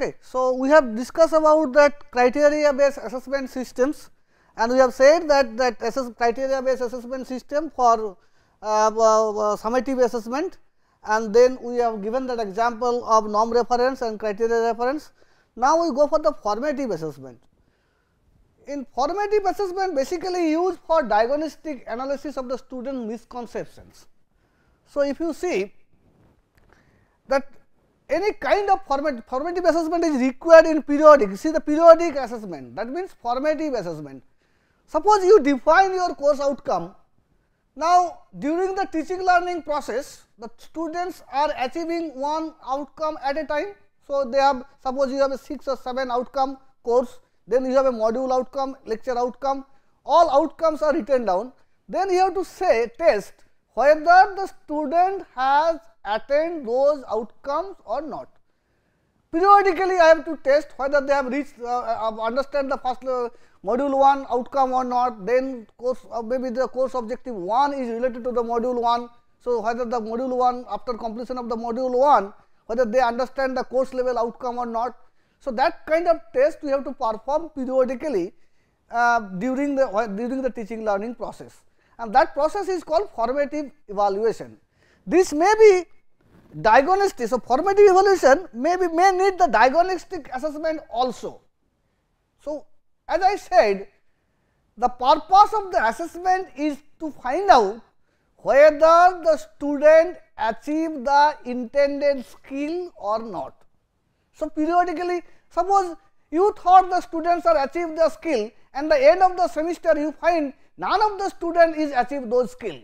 Okay. So, we have discussed about that criteria based assessment systems and we have said that that criteria based assessment system for uh, uh, summative assessment and then we have given that example of norm reference and criteria reference. Now, we go for the formative assessment. In formative assessment basically used for diagnostic analysis of the student misconceptions. So, if you see that any kind of format, formative assessment is required in periodic, see the periodic assessment that means formative assessment. Suppose you define your course outcome, now during the teaching learning process the students are achieving one outcome at a time. So, they have suppose you have a 6 or 7 outcome course, then you have a module outcome, lecture outcome, all outcomes are written down. Then you have to say test whether the student has attained those outcomes or not. Periodically, I have to test whether they have reached uh, uh, understand the first uh, module 1 outcome or not, then course uh, maybe the course objective 1 is related to the module 1. So, whether the module 1 after completion of the module 1 whether they understand the course level outcome or not. So, that kind of test we have to perform periodically uh, during the during the teaching learning process and that process is called formative evaluation. This may be diagnostic. So, formative evaluation may be may need the diagnostic assessment also. So, as I said the purpose of the assessment is to find out whether the student achieve the intended skill or not. So, periodically suppose you thought the students are achieved the skill and the end of the semester you find none of the student is achieved those skill.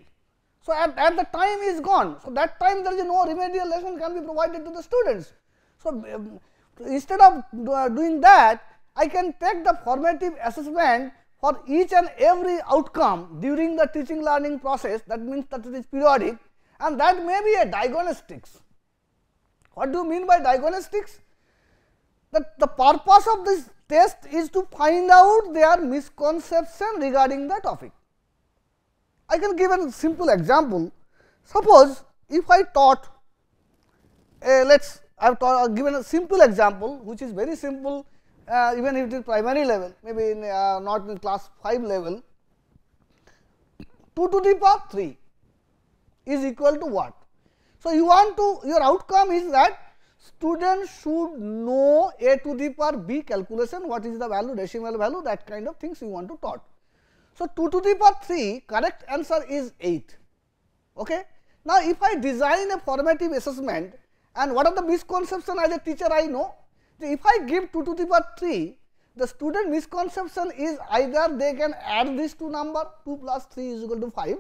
So, at, at the time is gone. So, that time there is no remedial lesson can be provided to the students. So, um, instead of uh, doing that I can take the formative assessment for each and every outcome during the teaching learning process that means that it is periodic and that may be a diagnostics. What do you mean by diagnostics? That the purpose of this test is to find out their misconception regarding the topic. I can give a simple example. Suppose if I taught a let us I have taught, given a simple example which is very simple uh, even if it is primary level maybe in uh, not in class 5 level 2 to the power 3 is equal to what. So, you want to your outcome is that student should know a to the power b calculation what is the value decimal value that kind of things you want to taught. So, 2 to the power 3 correct answer is 8. Okay. Now, if I design a formative assessment and what are the misconception as a teacher I know, if I give 2 to the power 3, the student misconception is either they can add this two number 2 plus 3 is equal to 5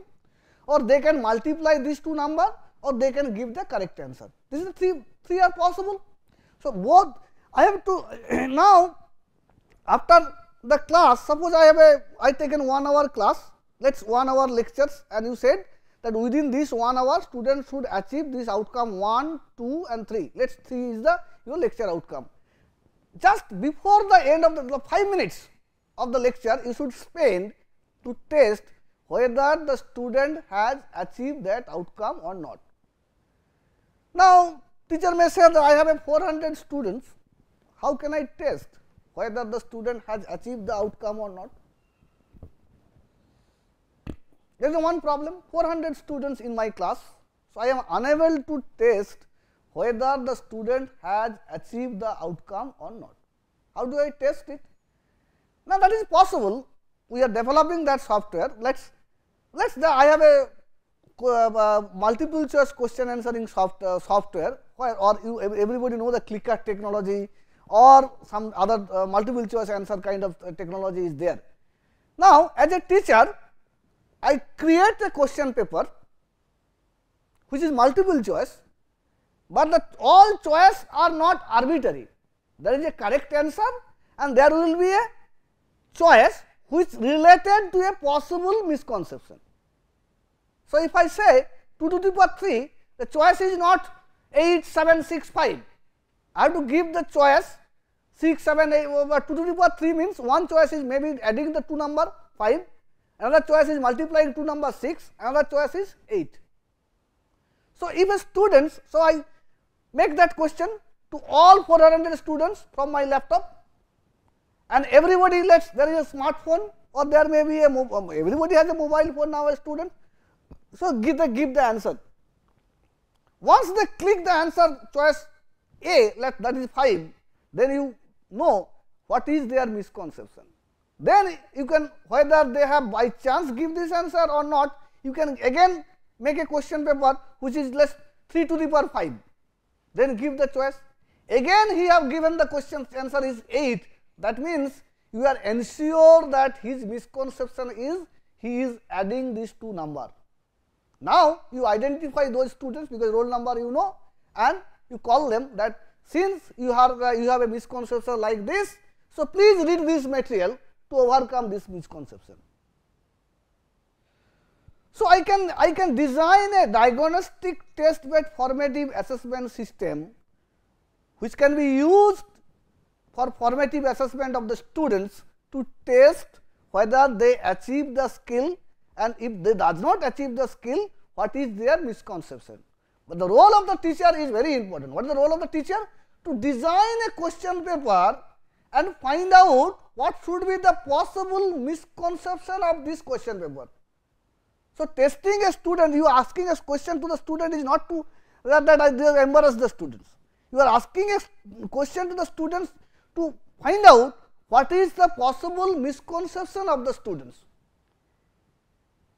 or they can multiply these two number or they can give the correct answer. This is three, three are possible. So, both I have to now after the class suppose I have a I taken 1 hour class let us 1 hour lectures and you said that within this 1 hour student should achieve this outcome 1, 2 and 3 let us 3 is the your lecture outcome. Just before the end of the, the 5 minutes of the lecture you should spend to test whether the student has achieved that outcome or not. Now, teacher may say that I have a 400 students, how can I test whether the student has achieved the outcome or not? There is one problem 400 students in my class. So, I am unable to test whether the student has achieved the outcome or not. How do I test it? Now, that is possible we are developing that software. Let us let us I have a uh, multiple choice question answering soft, uh, software where or you everybody know the clicker technology or some other uh, multiple choice answer kind of uh, technology is there. Now, as a teacher I create a question paper which is multiple choice, but the all choice are not arbitrary. There is a correct answer and there will be a choice which related to a possible misconception. So, if I say 2 to the power 3, the choice is not 8, 7, 6, 5. I have to give the choice 6, 7, 8 over 2 to the power 3 means one choice is maybe adding the 2 number 5, another choice is multiplying 2 number 6, another choice is 8. So, if a students, so I make that question to to all 400 students from my laptop and everybody lets there is a smartphone or there may be a um, everybody has a mobile phone now a student. So, give the give the answer. Once they click the answer choice A let that is 5 then you know what is their misconception. Then you can whether they have by chance give this answer or not you can again make a question paper which is less 3 to the power 5 then give the choice again he have given the question answer is 8 that means you are ensure that his misconception is he is adding these two number. Now, you identify those students because roll number you know and you call them that since you have you have a misconception like this. So, please read this material to overcome this misconception. So, I can I can design a diagnostic test based formative assessment system which can be used for formative assessment of the students to test whether they achieve the skill and if they does not achieve the skill what is their misconception. But the role of the teacher is very important. What is the role of the teacher? To design a question paper and find out what should be the possible misconception of this question paper. So, testing a student, you are asking a question to the student is not to that, that I embarrass the students. You are asking a question to the students to find out what is the possible misconception of the students.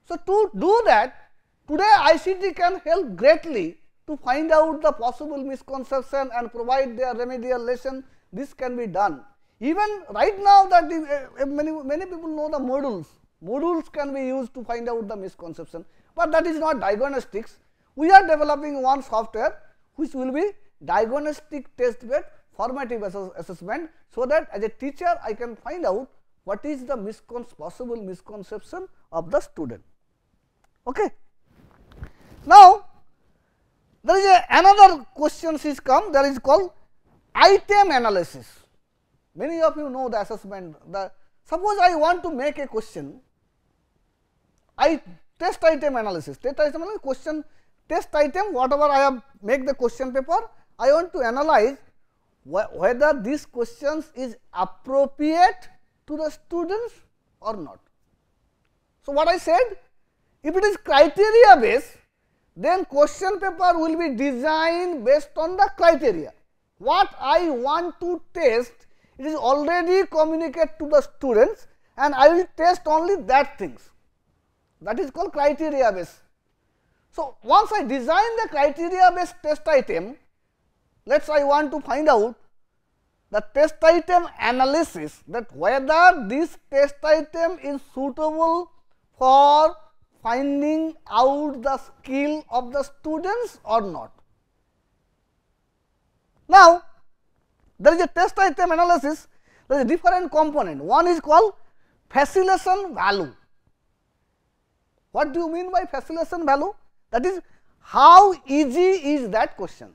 So, to do that today ICT can help greatly to find out the possible misconception and provide their remedial lesson this can be done. Even right now that the, uh, many, many people know the modules, modules can be used to find out the misconception, but that is not diagnostics. We are developing one software which will be diagnostic test bed formative assess assessment so that as a teacher I can find out what is the miscon possible misconception of the student. Okay. Now, there is a another question is come that is called item analysis. Many of you know the assessment the suppose I want to make a question I test item analysis test item analysis question test item whatever I have make the question paper I want to analyze wh whether these questions is appropriate to the students or not. So, what I said if it is criteria based then question paper will be designed based on the criteria. What I want to test it is already communicated to the students and I will test only that things that is called criteria based. So, once I design the criteria based test item let us I want to find out the test item analysis that whether this test item is suitable for finding out the skill of the students or not. Now, there is a test item analysis, there is a different component. One is called facilitation value. What do you mean by facilitation value? That is how easy is that question.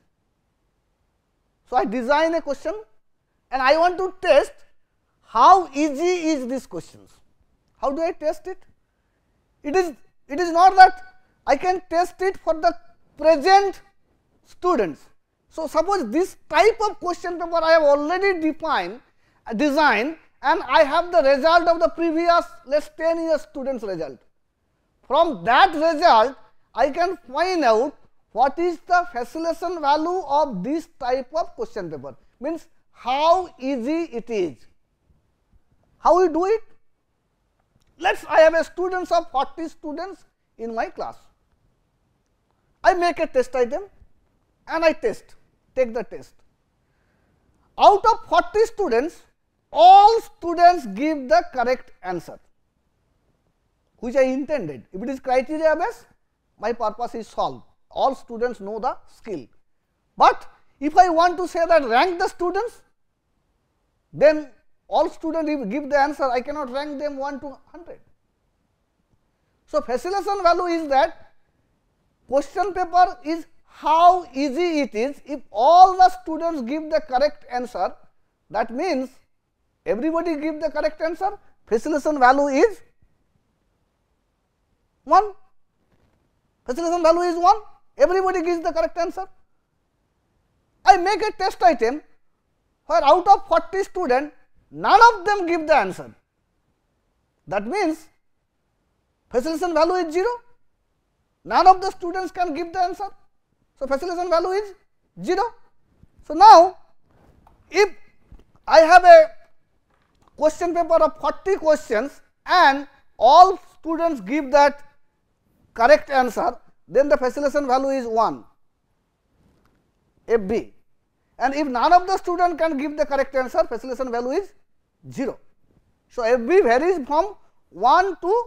So, I design a question and I want to test how easy is this questions. How do I test it? It is it is not that I can test it for the present students. So, suppose this type of question paper I have already defined uh, designed and I have the result of the previous let us 10 years students result. From that result I can find out what is the facilitation value of this type of question paper means how easy it is. How we do it? Let us I have a students of 40 students in my class. I make a test item and I test, take the test. Out of 40 students, all students give the correct answer, which I intended. If it is criteria based, my purpose is solved all students know the skill. But if I want to say that rank the students, then all students give the answer, I cannot rank them 1 to 100. So, facilitation value is that question paper is how easy it is if all the students give the correct answer that means everybody give the correct answer facilitation value is 1 facilitation value is 1 everybody gives the correct answer. I make a test item where out of 40 students, none of them give the answer. That means facilitation value is 0. None of the students can give the answer. So, facilitation value is 0. So, now if I have a question paper of 40 questions and all students give that correct answer, then the facilitation value is 1 FV and if none of the student can give the correct answer facilitation value is 0. So, FV varies from 1 to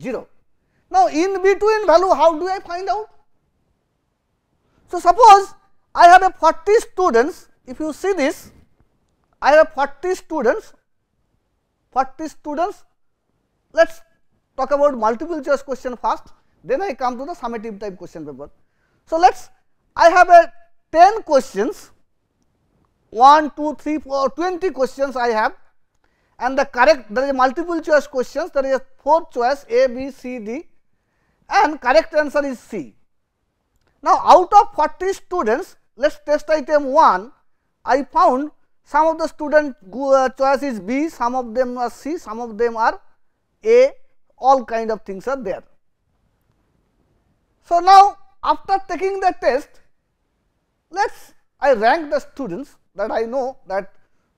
0. Now, in between value how do I find out? So, suppose I have a 40 students if you see this I have 40 students 40 students let us talk about multiple choice question first then I come to the summative type question paper. So, let us I have a 10 questions 1, 2, 3, 4, 20 questions I have and the correct there is multiple choice questions there is a fourth choice A, B, C, D and correct answer is C. Now, out of 40 students let us test item 1 I found some of the student uh, choice is B, some of them are C, some of them are A all kind of things are there. So, now after taking the test let us I rank the students that I know that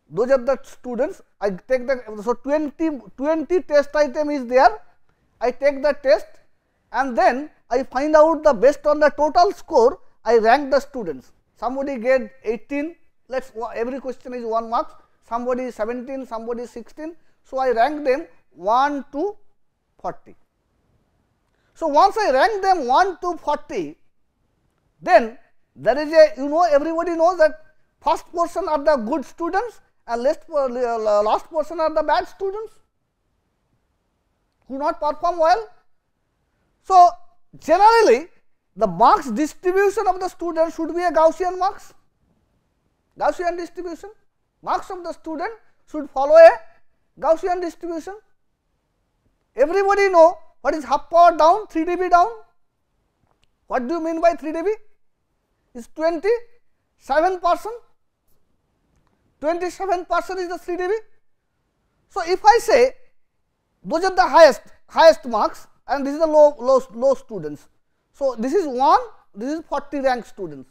those are the students. I take the so 20 20 test item is there. I take the test and then I find out the based on the total score I rank the students. Somebody get 18 let us every question is 1 marks. Somebody is 17 somebody is 16 so I rank them 1 to 40 so once I rank them 1 to 40 then there is a you know everybody knows that first portion are the good students and last, uh, last portion are the bad students who not perform well. So, generally the marks distribution of the student should be a Gaussian marks, Gaussian distribution. Marks of the student should follow a Gaussian distribution. Everybody know what is half power down, 3 dB down. What do you mean by 3 dB? Is 27 percent 27 percent is the 3 dB. So, if I say those are the highest highest marks and this is the low low low students. So, this is 1 this is 40 rank students.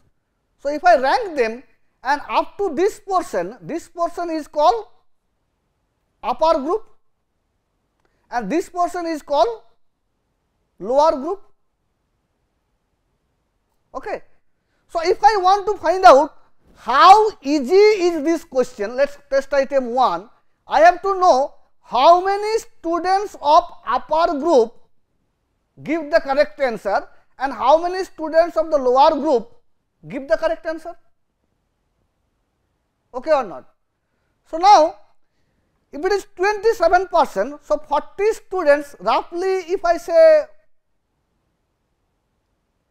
So, if I rank them and up to this portion this portion is called upper group and this portion is called lower group. Okay. So, if I want to find out how easy is this question? Let us test item 1. I have to know how many students of upper group give the correct answer and how many students of the lower group give the correct answer. Okay or not? So, now if it is 27 percent, so 40 students roughly if I say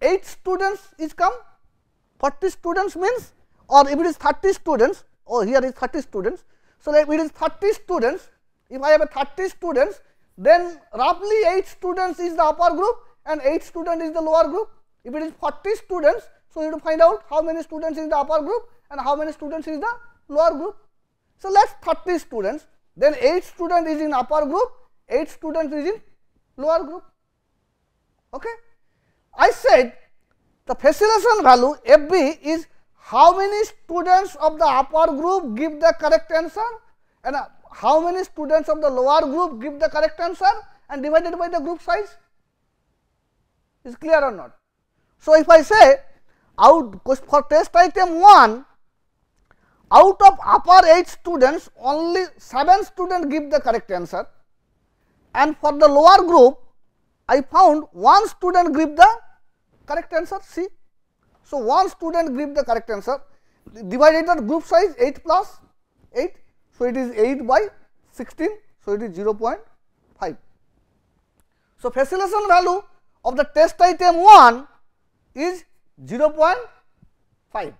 8 students is come, 40 students means or if it is 30 students, oh here is 30 students. So, if it is 30 students, if I have a 30 students, then roughly 8 students is the upper group and 8 students is the lower group. If it is 40 students, so you have to find out how many students is the upper group and how many students is the lower group. So, let us 30 students, then 8 students is in upper group, 8 students is in lower group. Okay. I said the facilitation value FV is how many students of the upper group give the correct answer and uh, how many students of the lower group give the correct answer and divided by the group size is clear or not. So, if I say out for test item 1 out of upper 8 students only 7 students give the correct answer and for the lower group I found one student give the correct answer C. So, one student give the correct answer divided the group size 8 plus 8. So, it is 8 by 16. So, it is 0 0.5. So, facilitation value of the test item 1 is 0 0.5.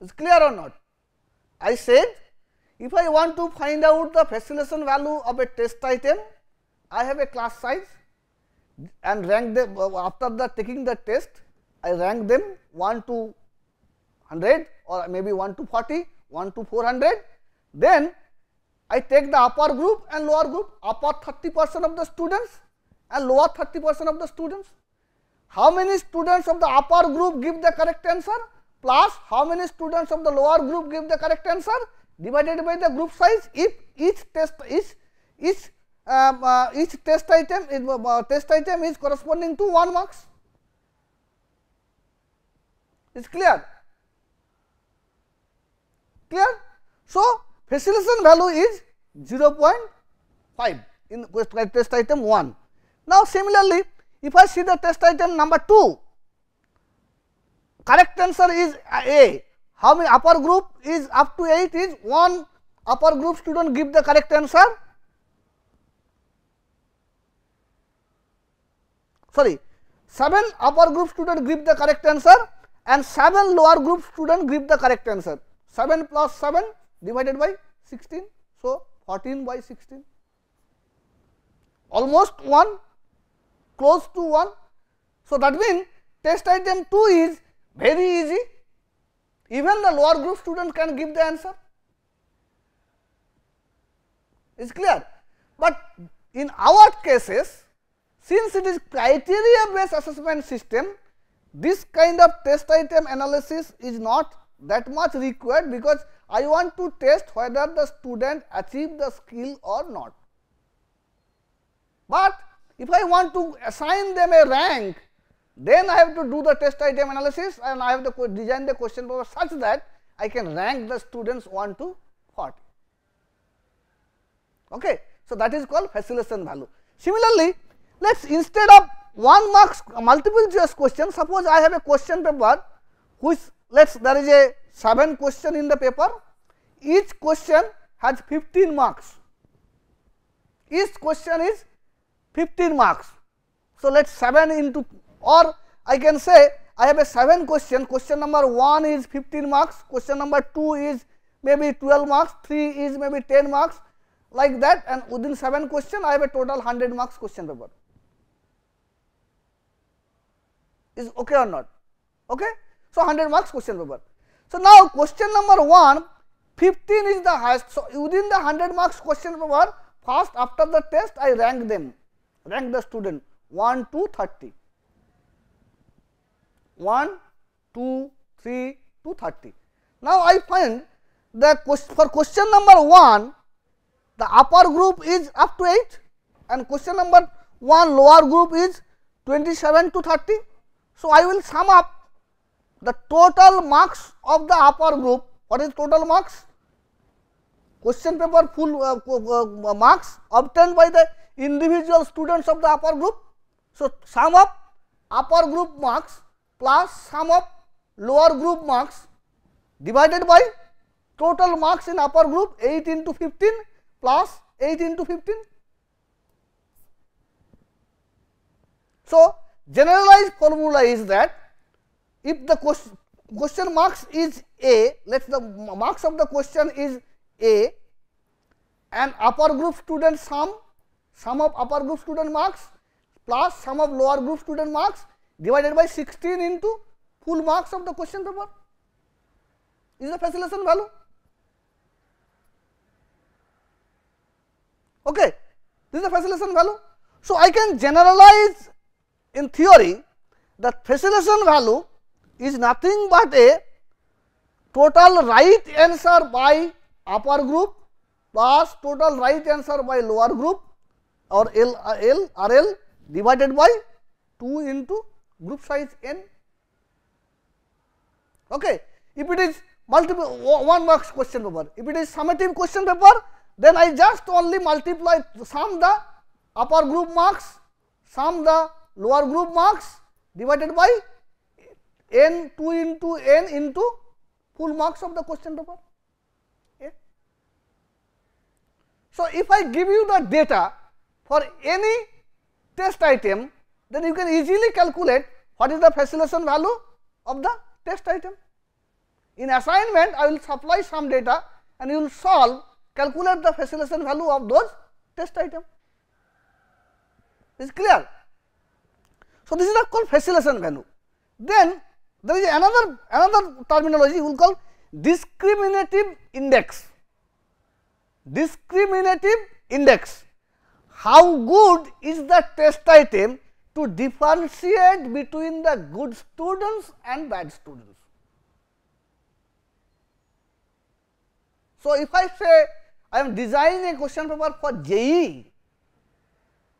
Is clear or not? I said if I want to find out the facilitation value of a test item, I have a class size and rank them uh, after the taking the test I rank them 1 to 100 or maybe 1 to 40, 1 to 400. Then I take the upper group and lower group, upper 30 percent of the students and lower 30 percent of the students. How many students of the upper group give the correct answer plus how many students of the lower group give the correct answer divided by the group size if each test is each um, uh, each test item is uh, test item is corresponding to 1 marks is clear clear so facilitation value is 0.5 in test item 1 now similarly if i see the test item number 2 correct answer is a how many upper group is up to 8 is one upper group student give the correct answer sorry 7 upper group student give the correct answer and 7 lower group student give the correct answer. 7 plus 7 divided by 16 so 14 by 16 almost 1 close to 1 so that means test item 2 is very easy. Even the lower group student can give the answer. Is clear? But in our cases since it is criteria based assessment system, this kind of test item analysis is not that much required because I want to test whether the student achieved the skill or not. But if I want to assign them a rank, then I have to do the test item analysis and I have to design the question paper such that I can rank the students 1 to 40. Okay. So, that is called facilitation value. Similarly, let us instead of one marks multiple choice question, suppose I have a question paper which let us there is a 7 question in the paper, each question has 15 marks, each question is 15 marks. So, let us 7 into or I can say I have a 7 question, question number 1 is 15 marks, question number 2 is maybe 12 marks, 3 is maybe 10 marks. Like that and within 7 question I have a total 100 marks question paper. Is okay or not? Okay? So 100 marks question paper. So now question number 1 15 is the highest. So within the 100 marks question paper first after the test i rank them. Rank the student. 1 to 30 1 2 3 to 30 now i find the for question number 1 the upper group is up to 8 and question number 1 lower group is 27 to 30 so, I will sum up the total marks of the upper group. What is total marks? Question paper full uh, uh, marks obtained by the individual students of the upper group. So, sum up upper group marks plus sum up lower group marks divided by total marks in upper group 8 into 15 plus 8 into 15. So, Generalized formula is that if the question, question marks is A, let the marks of the question is A and upper group student sum, sum of upper group student marks plus sum of lower group student marks divided by 16 into full marks of the question paper is the facilitation value. Okay. This is the facilitation value. So, I can generalize in theory the facilitation value is nothing but a total right answer by upper group plus total right answer by lower group or L, uh, divided by 2 into group size n. Okay. If it is multiple one marks question paper, if it is summative question paper, then I just only multiply sum the upper group marks, sum the lower group marks divided by n 2 into n into full marks of the question paper. So, if I give you the data for any test item, then you can easily calculate what is the facilitation value of the test item. In assignment, I will supply some data and you will solve calculate the facilitation value of those test item. Is clear? So, this is called facilitation value. Then there is another another terminology we will call discriminative index. Discriminative index. How good is the test item to differentiate between the good students and bad students? So, if I say I am designing a question paper for JEE,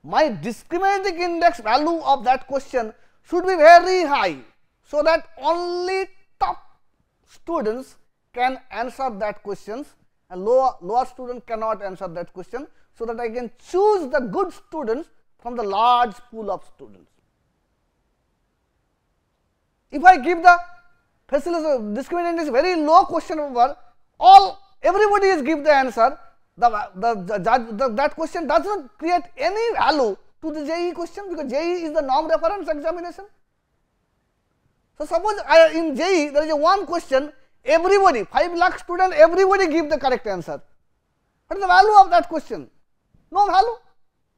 my discriminating index value of that question should be very high. So, that only top students can answer that questions and lower, lower student cannot answer that question. So, that I can choose the good students from the large pool of students. If I give the facility discriminating index very low question paper, all everybody is give the answer, the, the, the, the, that question does not create any value to the JEE question because JEE is the norm reference examination. So, suppose I, in JEE there is a one question everybody 5 lakh student everybody give the correct answer. What is the value of that question? No value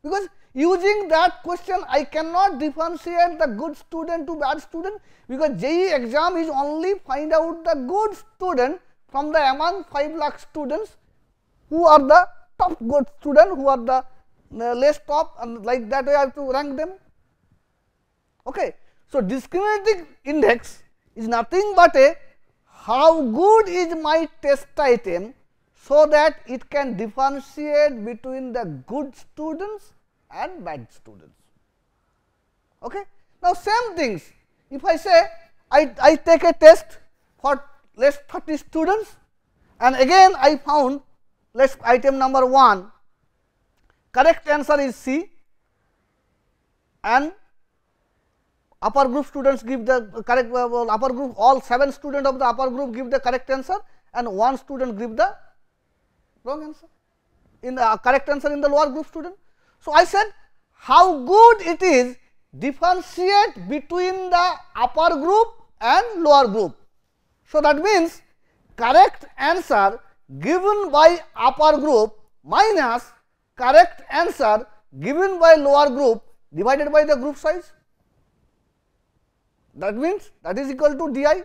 because using that question I cannot differentiate the good student to bad student because JEE exam is only find out the good student from the among 5 lakh students who are the top good student who are the less top and like that way I have to rank them. Okay. So, discriminating index is nothing but a how good is my test item so that it can differentiate between the good students and bad students. Okay. Now, same things if I say I, I take a test for less 30 students and again I found let us item number 1 correct answer is C. And upper group students give the correct uh, upper group all 7 students of the upper group give the correct answer and 1 student give the wrong answer. In the uh, correct answer in the lower group student. So, I said how good it is differentiate between the upper group and lower group. So, that means correct answer given by upper group minus correct answer given by lower group divided by the group size. That means that is equal to di.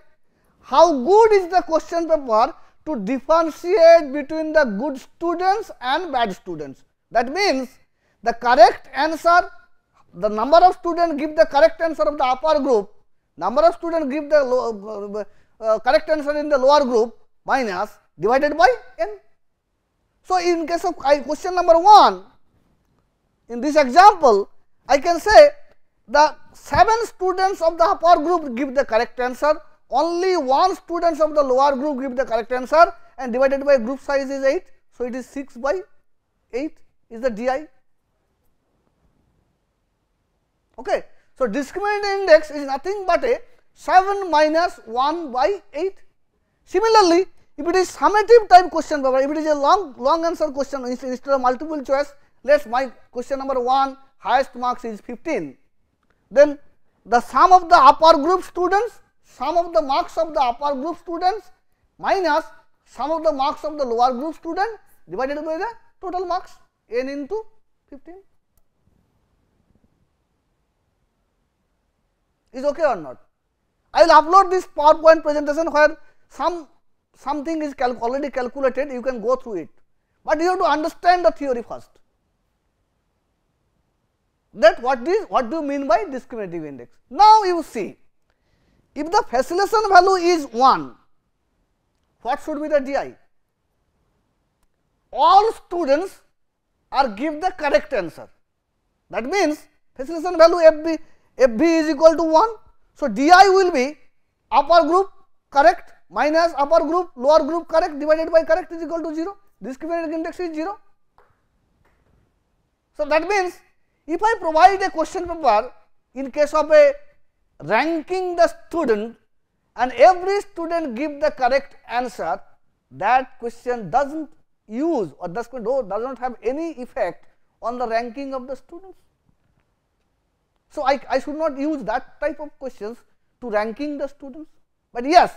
How good is the question paper to differentiate between the good students and bad students? That means the correct answer, the number of students give the correct answer of the upper group, number of students give the low, uh, correct answer in the lower group minus divided by n. So, in case of I, question number 1, in this example, I can say the 7 students of the upper group give the correct answer, only 1 students of the lower group give the correct answer and divided by group size is 8. So, it is 6 by 8 is the DI. Okay. So, discriminating index is nothing but a 7 minus 1 by 8. Similarly, if it is summative type question if it is a long long answer question instead of multiple choice, let us my question number 1 highest marks is 15. Then the sum of the upper group students, sum of the marks of the upper group students minus sum of the marks of the lower group student divided by the total marks n into 15. Is okay or not? I will upload this PowerPoint presentation where some something is already calculated you can go through it, but you have to understand the theory first. That what is what do you mean by discriminative index. Now, you see if the facilitation value is 1 what should be the DI? All students are give the correct answer. That means facilitation value FV FV is equal to 1 so, di will be upper group correct minus upper group lower group correct divided by correct is equal to 0 discriminating index is 0. So, that means if I provide a question paper in case of a ranking the student and every student give the correct answer that question does not use or does not have any effect on the ranking of the students. So, I, I should not use that type of questions to ranking the students, but yes,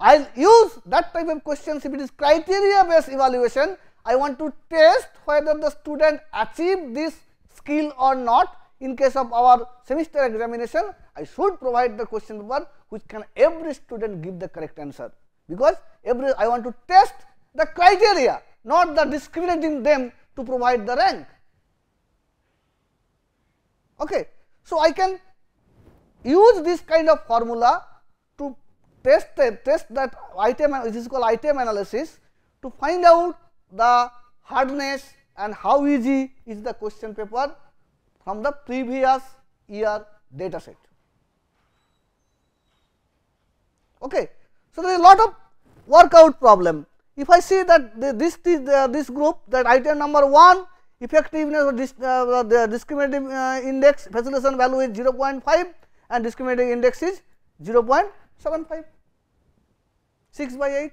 I will use that type of questions if it is criteria based evaluation. I want to test whether the student achieved this skill or not. In case of our semester examination, I should provide the question paper which can every student give the correct answer because every I want to test the criteria not the discriminating them to provide the rank. Okay. So, I can use this kind of formula test test that item which is called item analysis to find out the hardness and how easy is the question paper from the previous year data set. Okay. So, there is a lot of workout problem. If I see that the, this this, uh, this group that item number 1 effectiveness of this, uh, the discriminative uh, index facilitation value is 0.5 and discriminative index is 0.75 6 by 8.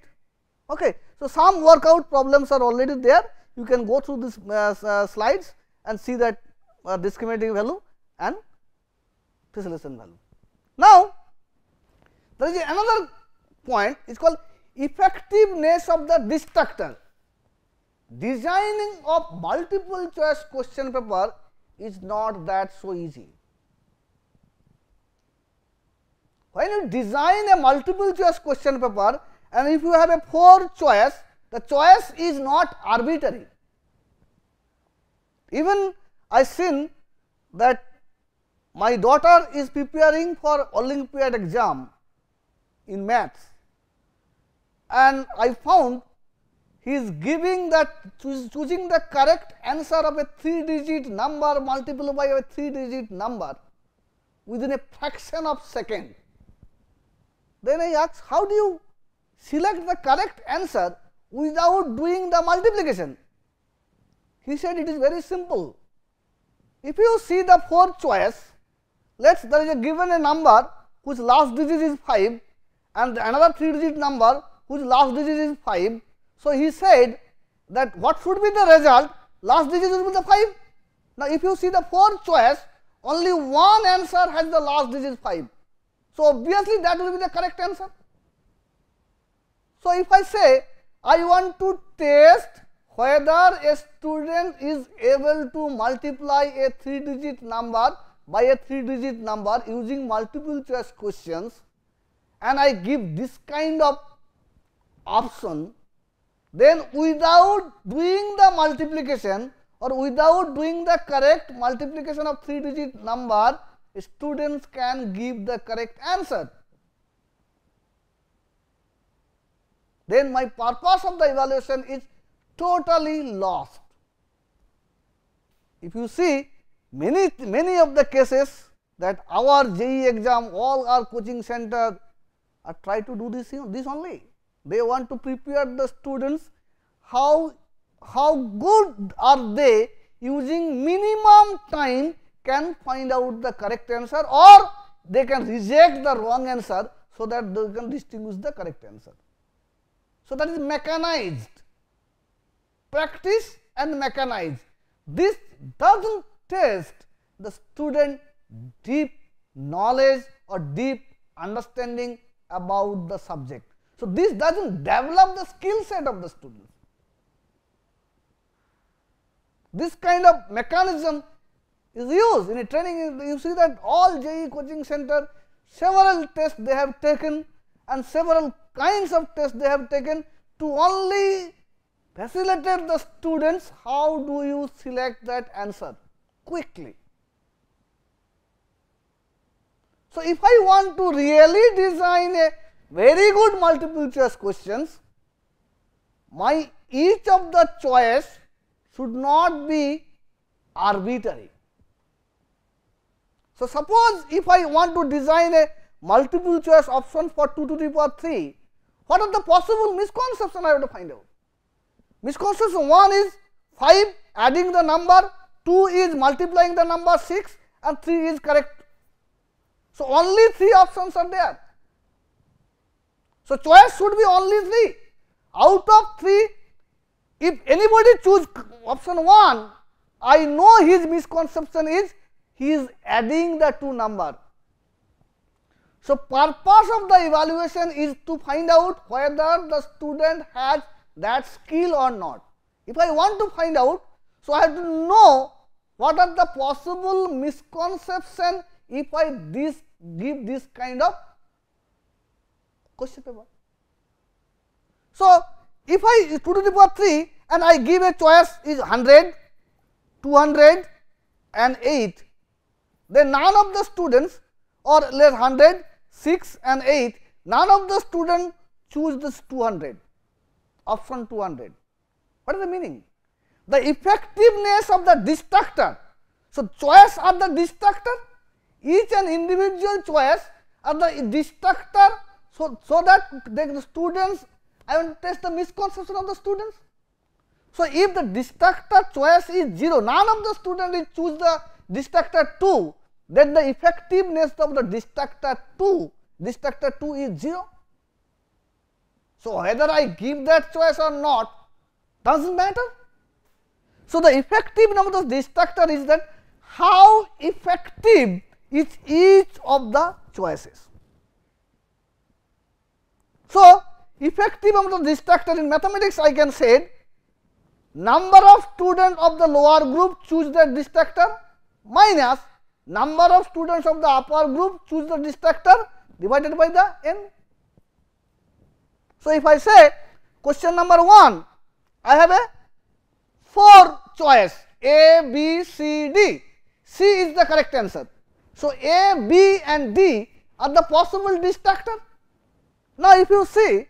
Okay. So, some workout problems are already there you can go through this uh, uh, slides and see that uh, discriminating value and facilitation value. Now, there is another point is called effectiveness of the distractor. Designing of multiple choice question paper is not that so easy. When you design a multiple choice question paper and if you have a 4 choice, the choice is not arbitrary. Even I seen that my daughter is preparing for Olympiad exam in maths and I found he is giving that choosing the correct answer of a 3 digit number multiplied by a 3 digit number within a fraction of second. Then I asked how do you select the correct answer without doing the multiplication? He said it is very simple. If you see the fourth choice, let us there is a given a number whose last digit is 5 and another 3 digit number whose last digit is 5. So, he said that what should be the result last digit should be the 5. Now, if you see the fourth choice only one answer has the last digit 5. So, obviously that will be the correct answer. So, if I say I want to test whether a student is able to multiply a 3 digit number by a 3 digit number using multiple choice questions and I give this kind of option, then without doing the multiplication or without doing the correct multiplication of 3 digit number, students can give the correct answer. Then my purpose of the evaluation is totally lost. If you see many many of the cases that our JEE exam all our coaching center are try to do this this only they want to prepare the students how how good are they using minimum time can find out the correct answer or they can reject the wrong answer so that they can distinguish the correct answer. So, that is mechanized practice and mechanized. This does not test the student deep knowledge or deep understanding about the subject. So, this does not develop the skill set of the student. This kind of mechanism is used in a training. You see that all JEE coaching center, several tests they have taken and several kinds of tests they have taken to only facilitate the students how do you select that answer quickly. So, if I want to really design a very good multiple choice questions, my each of the choice should not be arbitrary. So, suppose if I want to design a multiple choice option for 2 to the power 3, what are the possible misconceptions I have to find out? Misconception 1 is 5 adding the number, 2 is multiplying the number 6 and 3 is correct. So, only 3 options are there. So, choice should be only 3. Out of 3, if anybody choose option 1, I know his misconception is he is adding the two number. So, purpose of the evaluation is to find out whether the student has that skill or not. If I want to find out, so I have to know what are the possible misconception if I this give this kind of question paper. So, if I 2 to the power 3 and I give a choice is 100, 200 and 8, then none of the students or let 100, 6 and 8, none of the students choose this 200, option 200. What is the meaning? The effectiveness of the distractor. So, choice of the distractor, each and individual choice of the distractor, so, so that the students, I to test the misconception of the students. So, if the distractor choice is 0, none of the students choose the distractor 2, then the effectiveness of the distractor 2, distractor 2 is 0. So, whether I give that choice or not does not matter. So, the effectiveness of the distractor is that how effective is each of the choices. So, effective number of the distractor in mathematics I can say number of students of the lower group choose the distractor minus number of students of the upper group choose the distractor divided by the n. So, if I say question number 1, I have a 4 choice A, B, C, D. C is the correct answer. So, A, B and D are the possible distractor. Now, if you see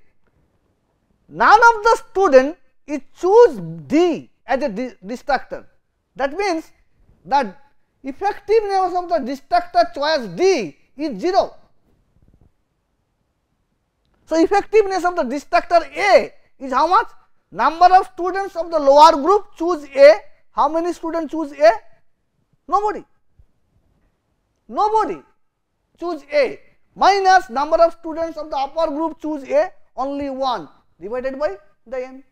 none of the student is choose D as a distractor. That means that effectiveness of the distractor choice D is 0. So, effectiveness of the distractor A is how much? Number of students of the lower group choose A. How many students choose A? Nobody. Nobody choose A minus number of students of the upper group choose A only 1 divided by the n.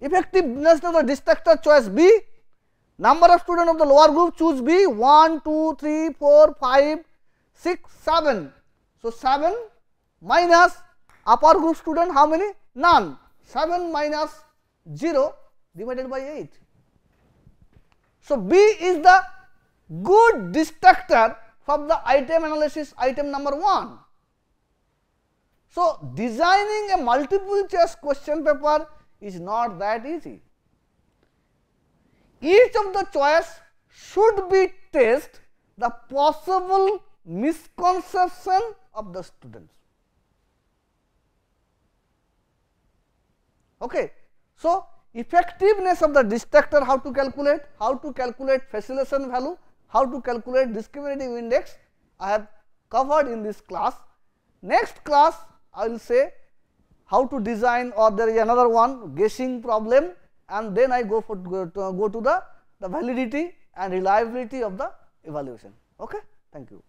Effectiveness of the distractor choice B, number of students of the lower group choose B 1, 2, 3, 4, 5, 6, 7. So, 7 minus upper group student how many? None. 7 minus 0 divided by 8. So, B is the good distractor from the item analysis item number 1. So, designing a multiple choice question paper is not that easy. Each of the choice should be test the possible misconception of the students. Okay. So, effectiveness of the distractor how to calculate, how to calculate facilitation value, how to calculate discriminative index I have covered in this class. Next class I will say how to design or there is another one guessing problem and then I go for go to, go to the, the validity and reliability of the evaluation. Okay? Thank you.